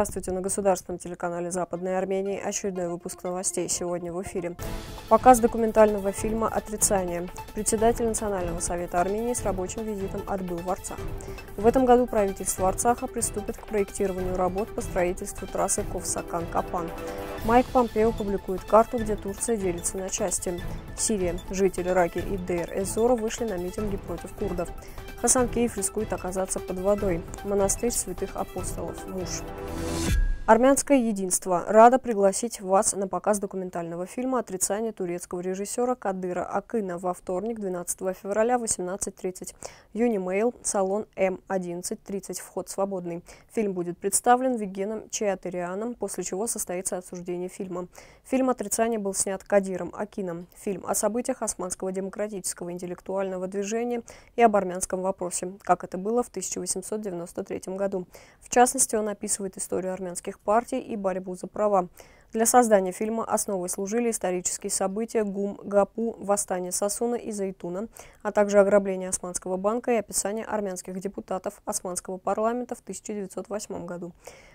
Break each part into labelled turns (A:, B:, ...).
A: Здравствуйте на государственном телеканале Западной Армении. Очередной выпуск новостей сегодня в эфире. Показ документального фильма «Отрицание». Председатель Национального совета Армении с рабочим визитом отбыл в Арцах. В этом году правительство Арцаха приступит к проектированию работ по строительству трассы Ковсакан-Капан. Майк Помпео публикует карту, где Турция делится на части. Сирия. Жители Раки и Дейр-Эзора вышли на митинги против курдов. Хасан Киев рискует оказаться под водой. Монастырь святых апостолов. Муж. Армянское единство рада пригласить вас на показ документального фильма «Отрицание турецкого режиссера Кадыра Акына» во вторник, 12 февраля, 18.30. Юнимейл, салон М11.30, вход свободный. Фильм будет представлен Вигеном Чеатерианом, после чего состоится обсуждение фильма. Фильм «Отрицание» был снят Кадиром Акином. Фильм о событиях османского демократического интеллектуального движения и об армянском вопросе, как это было в 1893 году. В частности, он описывает историю армянских партий и борьбу за права. Для создания фильма основой служили исторические события ГУМ, ГАПУ, восстание Сосуна и Зайтуна, а также ограбление Османского банка и описание армянских депутатов Османского парламента в 1908 году.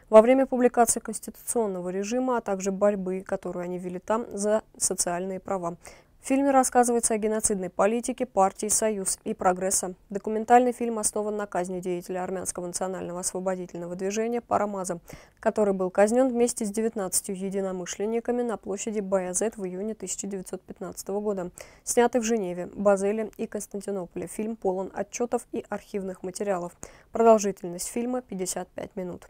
A: Во время публикации конституционного режима, а также борьбы, которую они вели там за социальные права. В фильме рассказывается о геноцидной политике партии «Союз» и «Прогресса». Документальный фильм основан на казни деятеля армянского национального освободительного движения Парамаза, который был казнен вместе с 19 единомышленниками на площади Баязет в июне 1915 года. Снятый в Женеве, Базеле и Константинополе, фильм полон отчетов и архивных материалов. Продолжительность фильма 55 минут.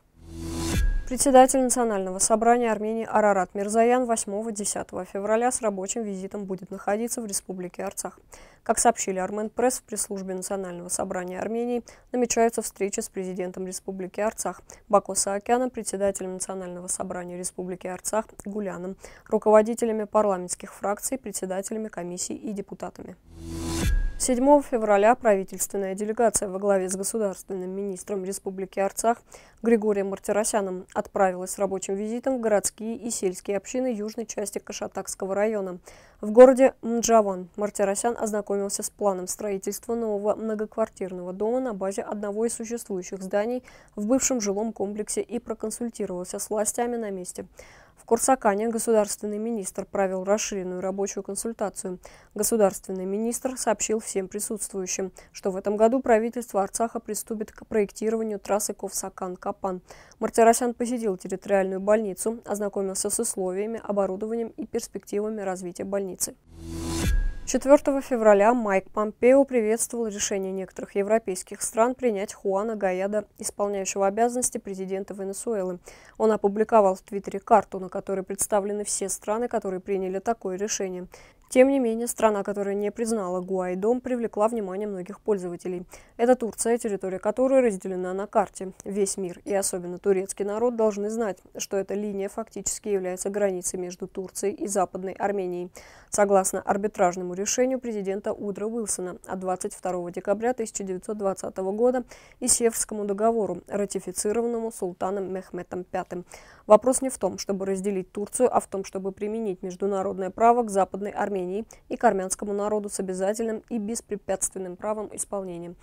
A: Председатель Национального собрания Армении Арарат Мирзаян 8-10 февраля с рабочим визитом будет находиться в Республике Арцах. Как сообщили Армен Пресс в пресс-службе Национального собрания Армении, намечаются встречи с президентом Республики Арцах Бако Саакяном, председателем Национального собрания Республики Арцах Гуляном, руководителями парламентских фракций, председателями комиссий и депутатами. 7 февраля правительственная делегация во главе с государственным министром Республики Арцах Григорием Мартиросяном отправилась с рабочим визитом в городские и сельские общины южной части Кашатакского района. В городе Мджаван Мартиросян ознакомился с планом строительства нового многоквартирного дома на базе одного из существующих зданий в бывшем жилом комплексе и проконсультировался с властями на месте. В Курсакане государственный министр провел расширенную рабочую консультацию. Государственный министр сообщил всем присутствующим, что в этом году правительство Арцаха приступит к проектированию трассы Ковсакан-Капан. Мартиросян посетил территориальную больницу, ознакомился с условиями, оборудованием и перспективами развития больницы. 4 февраля Майк Помпео приветствовал решение некоторых европейских стран принять Хуана Гаяда, исполняющего обязанности президента Венесуэлы. Он опубликовал в Твиттере карту, на которой представлены все страны, которые приняли такое решение. Тем не менее, страна, которая не признала Гуайдом, привлекла внимание многих пользователей. Это Турция, территория которой разделена на карте. Весь мир, и особенно турецкий народ, должны знать, что эта линия фактически является границей между Турцией и Западной Арменией. Согласно арбитражному решению президента Удра Уилсона от 22 декабря 1920 года и Севскому договору, ратифицированному султаном Мехметом V. Вопрос не в том, чтобы разделить Турцию, а в том, чтобы применить международное право к Западной Армении и к армянскому народу с обязательным и беспрепятственным правом исполнения.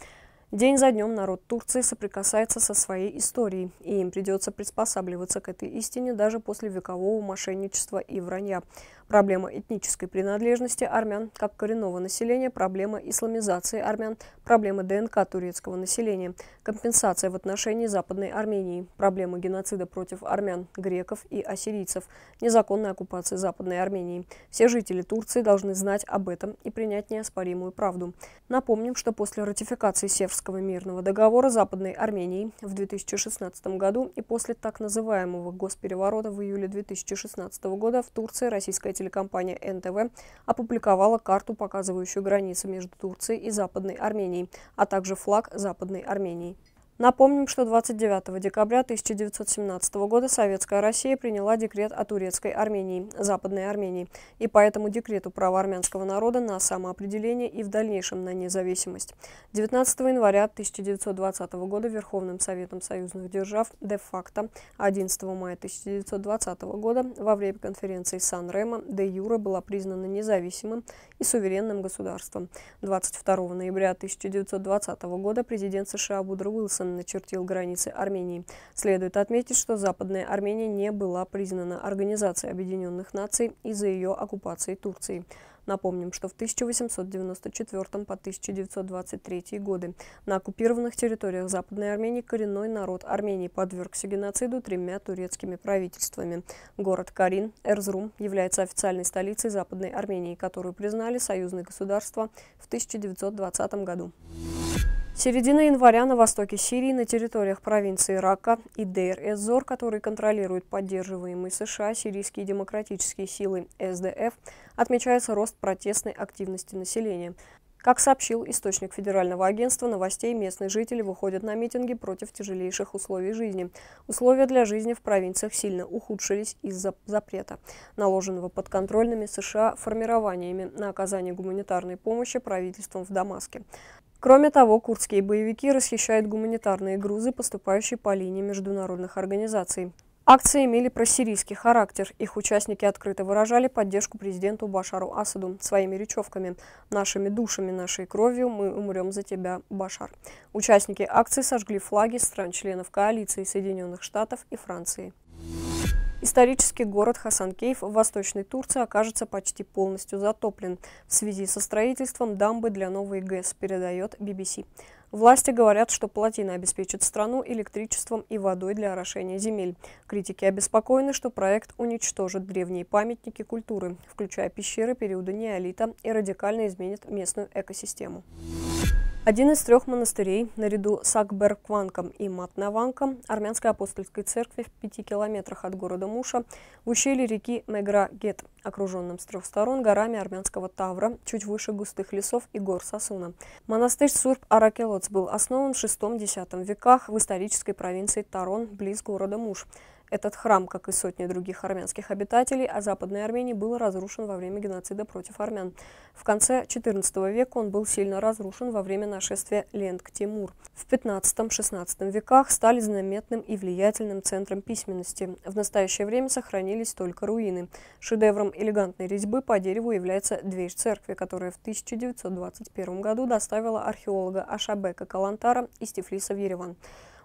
A: День за днем народ Турции соприкасается со своей историей, и им придется приспосабливаться к этой истине даже после векового мошенничества и вранья. Проблема этнической принадлежности армян как коренного населения, проблема исламизации армян, проблема ДНК турецкого населения, компенсация в отношении Западной Армении, проблема геноцида против армян, греков и ассирийцев, незаконная оккупация Западной Армении. Все жители Турции должны знать об этом и принять неоспоримую правду. Напомним, что после ратификации Севского мирного договора Западной Армении в 2016 году и после так называемого госпереворота в июле 2016 года в Турции российская телекомпания НТВ опубликовала карту, показывающую границы между Турцией и Западной Арменией, а также флаг Западной Армении. Напомним, что 29 декабря 1917 года Советская Россия приняла декрет о турецкой Армении, Западной Армении, и по этому декрету право армянского народа на самоопределение и в дальнейшем на независимость. 19 января 1920 года Верховным Советом союзных держав де-факто, 11 мая 1920 года во время конференции Сан-Ремо де Юра была признана независимым и суверенным государством. 22 ноября 1920 года президент США Вудро Уилсон начертил границы Армении. Следует отметить, что Западная Армения не была признана Организацией Объединенных Наций из-за ее оккупации Турцией. Напомним, что в 1894 по 1923 годы на оккупированных территориях Западной Армении коренной народ Армении подвергся геноциду тремя турецкими правительствами. Город Карин, Эрзрум, является официальной столицей Западной Армении, которую признали союзные государства в 1920 году. Середина января на востоке Сирии, на территориях провинции Рака и Дейр-эз-Зор, которые контролируют поддерживаемые США сирийские демократические силы СДФ, отмечается рост протестной активности населения. Как сообщил источник Федерального агентства новостей, местные жители выходят на митинги против тяжелейших условий жизни. Условия для жизни в провинциях сильно ухудшились из-за запрета, наложенного подконтрольными США формированиями на оказание гуманитарной помощи правительством в Дамаске. Кроме того, курдские боевики расхищают гуманитарные грузы, поступающие по линии международных организаций. Акции имели просирийский характер. Их участники открыто выражали поддержку президенту Башару Асаду своими речевками «Нашими душами, нашей кровью мы умрем за тебя, Башар». Участники акции сожгли флаги стран-членов коалиции Соединенных Штатов и Франции. Исторический город Хасанкейф в Восточной Турции окажется почти полностью затоплен в связи со строительством дамбы для новой ГЭС, передает BBC. Власти говорят, что плотина обеспечит страну электричеством и водой для орошения земель. Критики обеспокоены, что проект уничтожит древние памятники культуры, включая пещеры периода неолита и радикально изменит местную экосистему. Один из трех монастырей, наряду с Акберкванком и Матнаванком, армянской апостольской церкви в пяти километрах от города Муша, в ущелье реки Мегра-Гет, окруженном с трех сторон горами армянского Тавра, чуть выше густых лесов и гор Сосуна. Монастырь Сурб-Аракелоц был основан в VI-X веках в исторической провинции Тарон, близ города Муш. Этот храм, как и сотни других армянских обитателей, о Западной Армении был разрушен во время геноцида против армян. В конце XIV века он был сильно разрушен во время нашествия Ленг-Тимур. В XV-XVI веках стали знаменитым и влиятельным центром письменности. В настоящее время сохранились только руины. Шедевром элегантной резьбы по дереву является дверь церкви, которая в 1921 году доставила археолога Ашабека Калантара из Тифлиса в Ереван.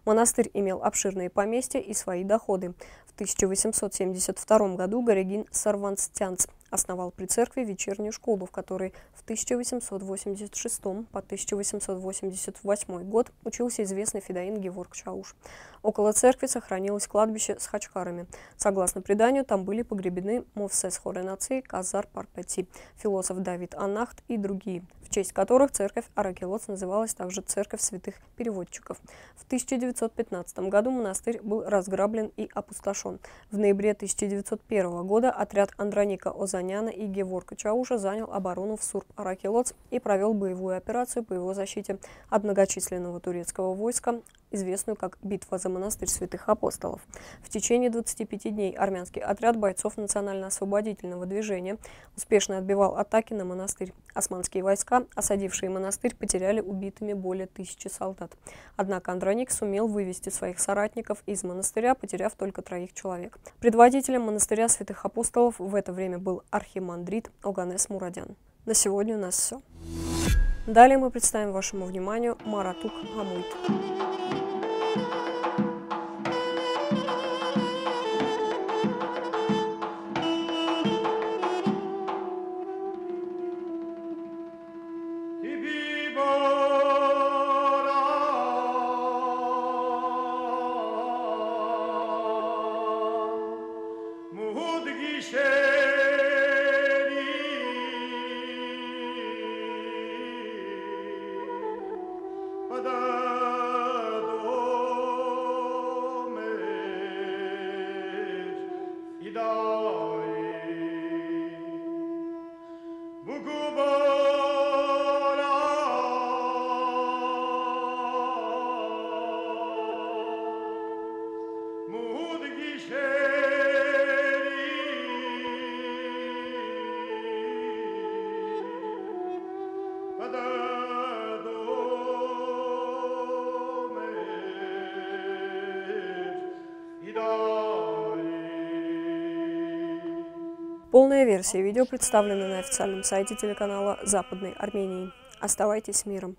A: Монастырь имел обширные поместья и свои доходы. В 1872 году Горегин Сарванстянц основал при церкви вечернюю школу, в которой в 1886 по 1888 год учился известный федоин Геворг Чауш. Около церкви сохранилось кладбище с хачкарами. Согласно преданию, там были погребены Мовсес Хоренаци, Казар Парпети, философ Давид Анахт и другие, в честь которых церковь Аракелоц называлась также Церковь святых переводчиков. В 1915 году монастырь был разграблен и опустошен. В ноябре 1901 года отряд Андроника Озаняна и Геворка Чауша занял оборону в Сурб-Аракелоц и провел боевую операцию по его защите от многочисленного турецкого войска, известную как «Битва за монастырь святых апостолов». В течение 25 дней армянский отряд бойцов национально-освободительного движения успешно отбивал атаки на монастырь. Османские войска, осадившие монастырь, потеряли убитыми более тысячи солдат. Однако Андроник сумел вывести своих соратников из монастыря, потеряв только троих человек. Предводителем монастыря святых апостолов в это время был архимандрит Оганес Мурадян. На сегодня у нас все. Далее мы представим вашему вниманию Маратук Амуйт. Полная версия видео представлена на официальном сайте телеканала Западной Армении. Оставайтесь миром.